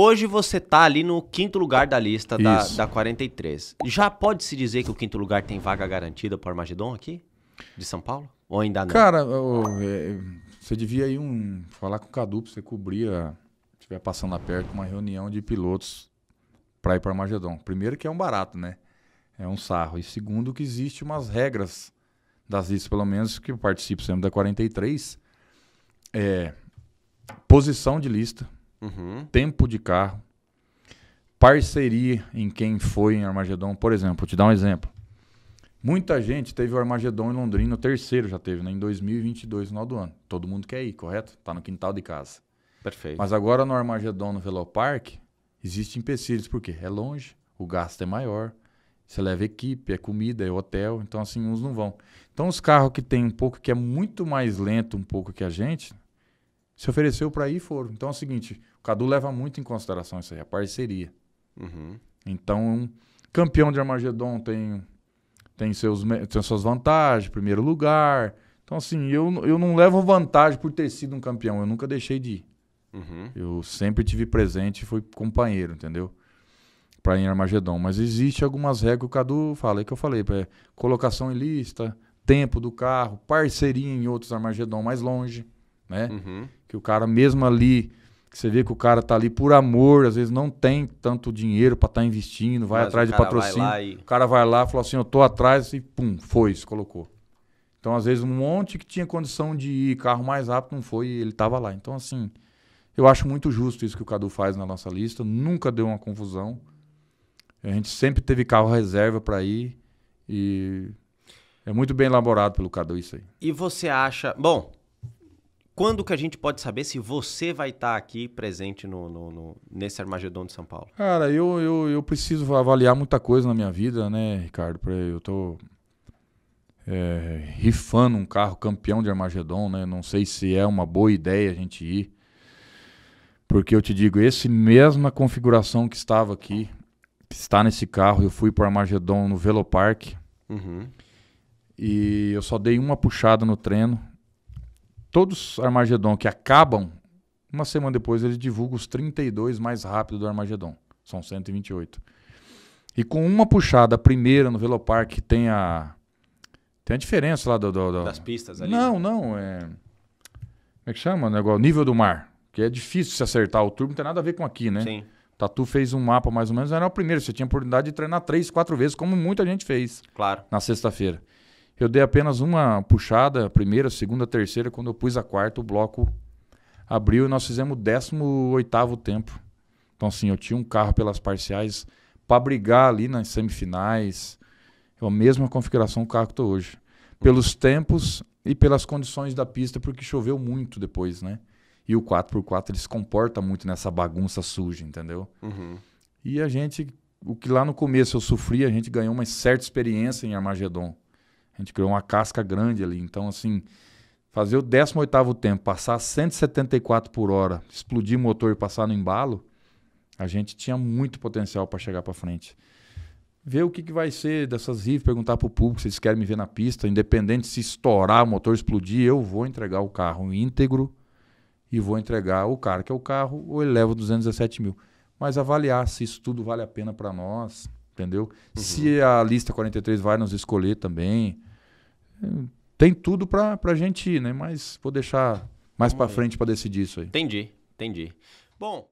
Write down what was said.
Hoje você tá ali no quinto lugar da lista da, da 43. Já pode se dizer que o quinto lugar tem vaga garantida para o Armagedon aqui? De São Paulo? Ou ainda não? Cara, eu, é, você devia ir um, falar com o Cadu pra você cobrir, a, estiver passando lá perto, uma reunião de pilotos para ir para Armagedon. Primeiro que é um barato, né? É um sarro. E segundo que existe umas regras das listas, pelo menos que eu participo sempre da 43. É, posição de lista uhum. tempo de carro, parceria em quem foi em Armagedon. Por exemplo, vou te dar um exemplo. Muita gente teve o Armagedon em Londrina, o terceiro já teve, né? Em 2022, no final do ano. Todo mundo quer ir, correto? Tá no quintal de casa. Perfeito. Mas agora no Armagedon, no Velopark, existem empecilhos. Por quê? É longe, o gasto é maior, você leva equipe, é comida, é hotel. Então, assim, uns não vão. Então, os carros que tem um pouco, que é muito mais lento um pouco que a gente, se ofereceu para ir foram. Então é o seguinte, o Cadu leva muito em consideração isso aí, a parceria. Uhum. Então, campeão de Armagedon tem, tem, seus, tem suas vantagens, primeiro lugar. Então, assim, eu, eu não levo vantagem por ter sido um campeão, eu nunca deixei de ir. Uhum. Eu sempre tive presente e fui companheiro, entendeu? Para ir em Armagedon. Mas existe algumas regras que o Cadu fala, é que eu falei, é, colocação em lista, tempo do carro, parceria em outros Armagedon mais longe né? Uhum. Que o cara mesmo ali, que você vê que o cara tá ali por amor, às vezes não tem tanto dinheiro para estar tá investindo, vai Mas atrás de patrocínio. E... O cara vai lá, falou assim, eu tô atrás e pum, foi, se colocou. Então, às vezes, um monte que tinha condição de ir, carro mais rápido não foi e ele tava lá. Então, assim, eu acho muito justo isso que o Cadu faz na nossa lista, nunca deu uma confusão. A gente sempre teve carro reserva para ir e é muito bem elaborado pelo Cadu isso aí. E você acha, bom, quando que a gente pode saber se você vai estar tá aqui presente no, no, no, nesse Armagedon de São Paulo? Cara, eu, eu, eu preciso avaliar muita coisa na minha vida, né, Ricardo? Eu tô é, rifando um carro campeão de Armagedon, né? Não sei se é uma boa ideia a gente ir. Porque eu te digo, esse mesma configuração que estava aqui, que está nesse carro, eu fui para Armagedon no Velopark. Uhum. E eu só dei uma puxada no treino todos Armagedon que acabam, uma semana depois eles divulgam os 32 mais rápidos do Armagedon. São 128. E com uma puxada, a primeira no Velopark, tem a. Tem a diferença lá do. do, do... Das pistas ali. Não, não. É. Como é que chama o negócio? Nível do mar. Que é difícil se acertar o turbo, não tem nada a ver com aqui, né? Sim. Tatu fez um mapa mais ou menos, era o primeiro. Você tinha oportunidade de treinar três, quatro vezes, como muita gente fez. Claro. Na sexta-feira. Eu dei apenas uma puxada, primeira, segunda, terceira. Quando eu pus a quarta, o bloco abriu e nós fizemos o 18 tempo. Então, assim, eu tinha um carro pelas parciais para brigar ali nas semifinais. É a mesma configuração do carro que estou hoje. Pelos tempos e pelas condições da pista, porque choveu muito depois, né? E o 4x4 ele se comporta muito nessa bagunça suja, entendeu? Uhum. E a gente, o que lá no começo eu sofri, a gente ganhou uma certa experiência em Armagedon. A gente criou uma casca grande ali. Então, assim, fazer o 18 tempo, passar 174 por hora, explodir o motor e passar no embalo, a gente tinha muito potencial para chegar para frente. Ver o que, que vai ser dessas rifas, perguntar para o público se eles querem me ver na pista, independente se estourar, o motor explodir, eu vou entregar o carro íntegro e vou entregar o cara que é o carro ou ele leva 217 mil. Mas avaliar se isso tudo vale a pena para nós, entendeu? Uhum. Se a lista 43 vai nos escolher também, tem tudo para a gente ir, né? Mas vou deixar mais para frente para decidir isso aí. Entendi, entendi. Bom,